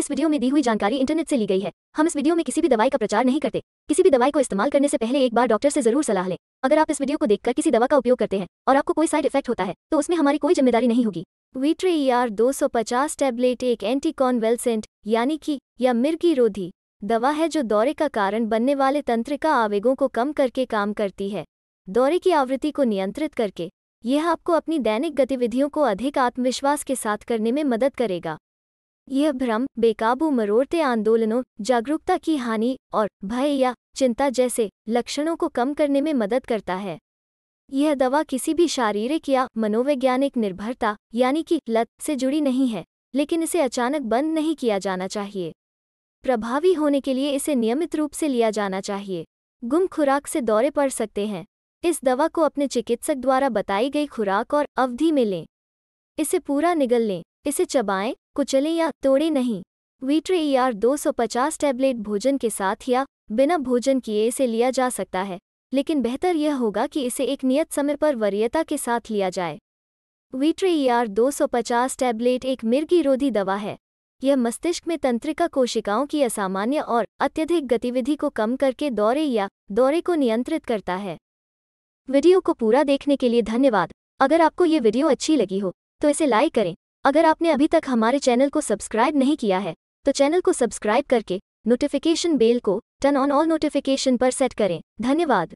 इस वीडियो में दी हुई जानकारी इंटरनेट से ली गई है। हम इस वीडियो में किसी भी दवाई का प्रचार नहीं करते। किसी भी दवाई को इस्तेमाल करने से पहले एक बार डॉक्टर से ज़रूर सलाह लें। अगर आप इस वीडियो को देखकर किसी दवा का उपयोग करते हैं और आपको कोई साइड इफ़ेक्ट होता है तो उसमें हमारी कोई ज़िम्मेदारी नहीं होगी। वीट्रे आर दो टैबलेट एक एंटी कॉन्वेल्सेंट यानी कि, या मिर्गी रोधी, दवा है जो दौरे का कारण बनने वाले तंत्रिका आवेगों को कम करके काम करती है। दौरे की आवृत्ति को नियंत्रित करके, यह आपको अपनी दैनिक गतिविधियों को अधिक आत्मविश्वास के साथ करने में मदद करेगा। यह भ्रम, बेकाबू मरोड़ते आंदोलनों, जागरूकता की हानि और भय या चिंता जैसे लक्षणों को कम करने में मदद करता है। यह दवा किसी भी शारीरिक या मनोवैज्ञानिक निर्भरता, यानी कि लत, से जुड़ी नहीं है, लेकिन इसे अचानक बंद नहीं किया जाना चाहिए। प्रभावी होने के लिए इसे नियमित रूप से लिया जाना चाहिए। गुम खुराक से दौरे पड़ सकते हैं। इस दवा को अपने चिकित्सक द्वारा बताई गई खुराक और अवधि में लें। इसे पूरा निगल लें। इसे चबाएँ, कुचलें या तोड़े नहीं। वीट्रे ई आर दो टैबलेट भोजन के साथ या बिना भोजन किए इसे लिया जा सकता है, लेकिन बेहतर यह होगा कि इसे एक नियत समय पर वरीयता के साथ लिया जाए। वीट्रे ई आर दो टैबलेट एक मिर्गी रोधी दवा है। यह मस्तिष्क में तंत्रिका कोशिकाओं की असामान्य और अत्यधिक गतिविधि को कम करके दौरे या दौरे को नियंत्रित करता है। वीडियो को पूरा देखने के लिए धन्यवाद। अगर आपको ये वीडियो अच्छी लगी हो तो इसे लाइक करें। अगर आपने अभी तक हमारे चैनल को सब्सक्राइब नहीं किया है तो चैनल को सब्सक्राइब करके नोटिफिकेशन बेल को टर्न ऑन ऑल नोटिफिकेशन पर सेट करें। धन्यवाद।